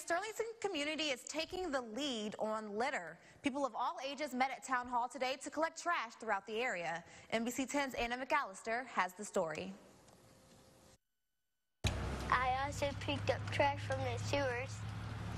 Sterlington community is taking the lead on litter. People of all ages met at Town Hall today to collect trash throughout the area. NBC 10's Anna McAllister has the story. I also picked up trash from the sewers,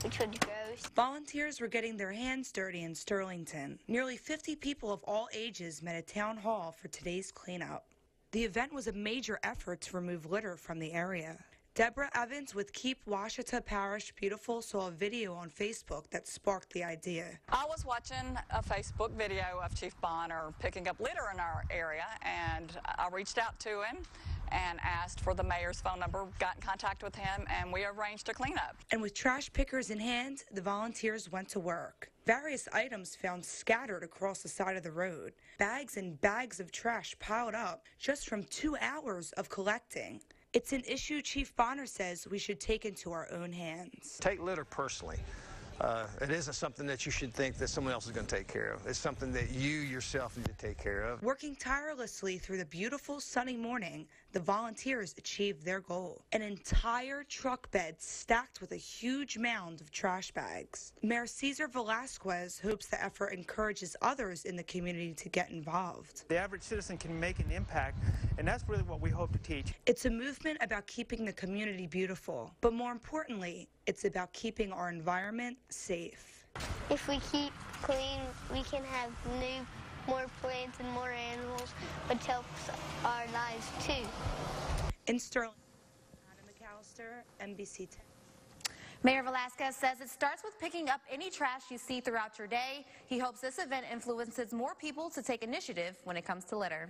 which was gross. Volunteers were getting their hands dirty in Sterlington. Nearly 50 people of all ages met at Town Hall for today's cleanup. The event was a major effort to remove litter from the area. Deborah Evans with Keep Ouachita Parish Beautiful saw a video on Facebook that sparked the idea. I was watching a Facebook video of Chief Bonner picking up litter in our area, and I reached out to him and asked for the mayor's phone number, got in contact with him, and we arranged a cleanup. And with trash pickers in hand, the volunteers went to work. Various items found scattered across the side of the road. Bags and bags of trash piled up just from two hours of collecting. It's an issue Chief Bonner says we should take into our own hands. Take litter personally. Uh, it isn't something that you should think that someone else is going to take care of. It's something that you yourself need to take care of. Working tirelessly through the beautiful sunny morning, the volunteers achieved their goal. An entire truck bed stacked with a huge mound of trash bags. Mayor Cesar Velasquez hopes the effort encourages others in the community to get involved. The average citizen can make an impact, and that's really what we hope to teach. It's a movement about keeping the community beautiful, but more importantly, it's about keeping our environment safe. If we keep clean, we can have new, more plants and more animals, which helps our lives too. In Sterling, Anna McAllister, NBC 10. Mayor Velasquez says it starts with picking up any trash you see throughout your day. He hopes this event influences more people to take initiative when it comes to litter.